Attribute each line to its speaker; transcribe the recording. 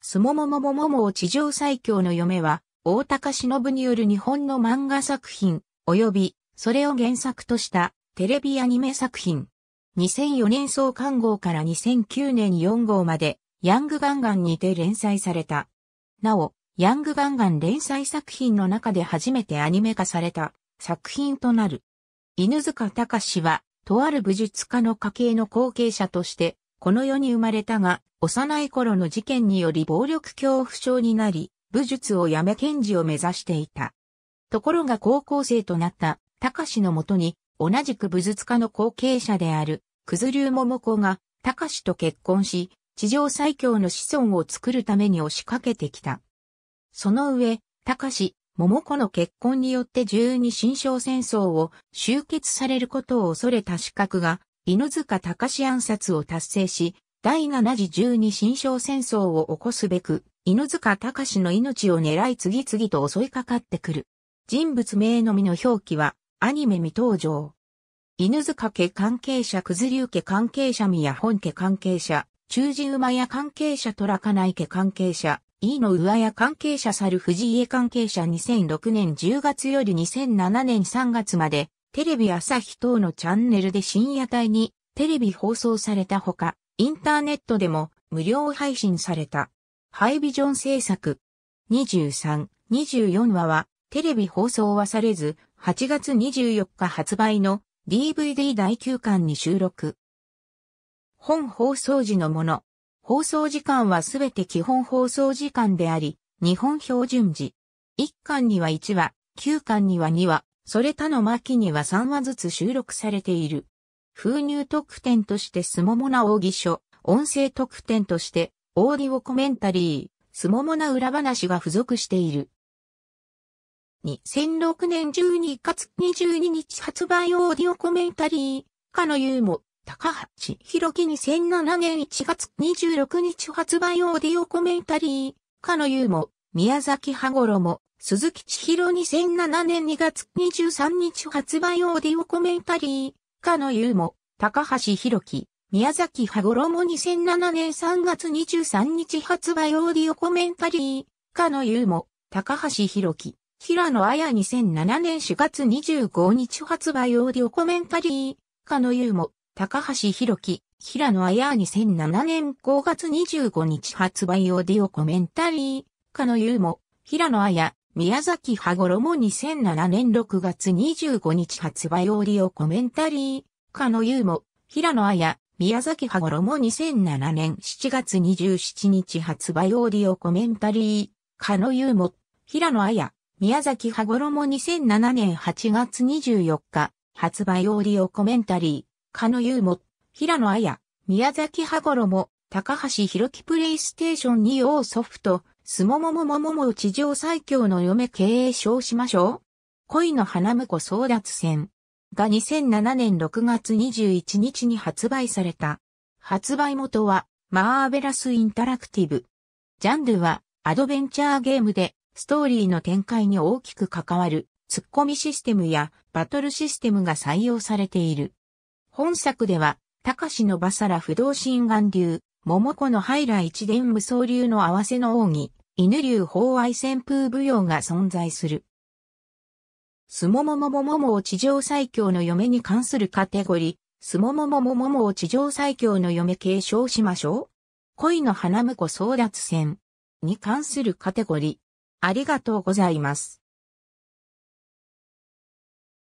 Speaker 1: すももももももを地上最強の嫁は、大高忍による日本の漫画作品、及び、それを原作としたテレビアニメ作品。2004年創刊号から2009年4号まで、ヤングガンガンにて連載された。なお、ヤングガンガン連載作品の中で初めてアニメ化された作品となる。犬塚隆は、とある武術家の家系の後継者として、この世に生まれたが、幼い頃の事件により暴力恐怖症になり、武術をやめ検事を目指していた。ところが高校生となった隆のもとに、同じく武術家の後継者である、くず流桃子が、隆と結婚し、地上最強の子孫を作るために押しかけてきた。その上、隆、桃子の結婚によって十二新章戦争を終結されることを恐れた資格が、犬塚隆史暗殺を達成し、第七次十二新章戦争を起こすべく、犬塚隆史の命を狙い次々と襲いかかってくる。人物名のみの表記は、アニメ未登場。犬塚家関係者、くずり家関係者、宮本家関係者、中寺馬屋関係者、虎家内家関係者、飯の上屋関係者、猿藤家関係者2006年10月より2007年3月まで、テレビ朝日等のチャンネルで深夜帯にテレビ放送されたほか、インターネットでも無料配信された。ハイビジョン制作。23、24話はテレビ放送はされず、8月24日発売の DVD 第9巻に収録。本放送時のもの。放送時間はすべて基本放送時間であり、日本標準時。1巻には1話、9巻には2話、それ他の巻には3話ずつ収録されている。封入特典としてスモモナ奥義書、音声特典としてオーディオコメンタリー、スモモナ裏話が付属している。2006年12月22日発売オーディオコメンタリー、かの言うも、高橋弘樹2007年1月26日発売オーディオコメンタリー、かの言うも、宮崎羽衣、鈴木千尋2007年2月23日発売オーディオコメンタリー、かの言うも、高橋弘樹、宮崎羽衣2007年3月23日発売オーディオコメンタリー、かの言うも、高橋弘樹、平野綾2007年4月25日発売オーディオコメンタリー、かの言うも、高橋弘樹、平野綾2007年5月25日発売オーディオコメンタリー、かの言うも、平野綾、宮崎羽衣2007年6月25日発売オーディオコメンタリー、かの言うも、平野綾、宮崎羽衣2007年7月27日発売オーディオコメンタリー、かの言うも、平野綾、宮崎羽衣2007年8月24日発売オーディオコメンタリー、かのゆうも、平野綾、宮崎羽衣、高橋弘樹プレイステーション2用ソフト、すもももももも地上最強の嫁経営称しましょう恋の花婿争奪戦が2007年6月21日に発売された。発売元はマーベラスインタラクティブ。ジャンルはアドベンチャーゲームでストーリーの展開に大きく関わるツッコミシステムやバトルシステムが採用されている。本作では、高志のバサラ不動心眼流、桃子のハイラ一伝無双流の合わせの奥義、犬流法愛旋風舞踊が存在する。すももももももを地上最強の嫁に関するカテゴリー、すももももももを地上最強の嫁継承しましょう。恋の花婿争奪戦に関するカテゴリー。ありがとうございます。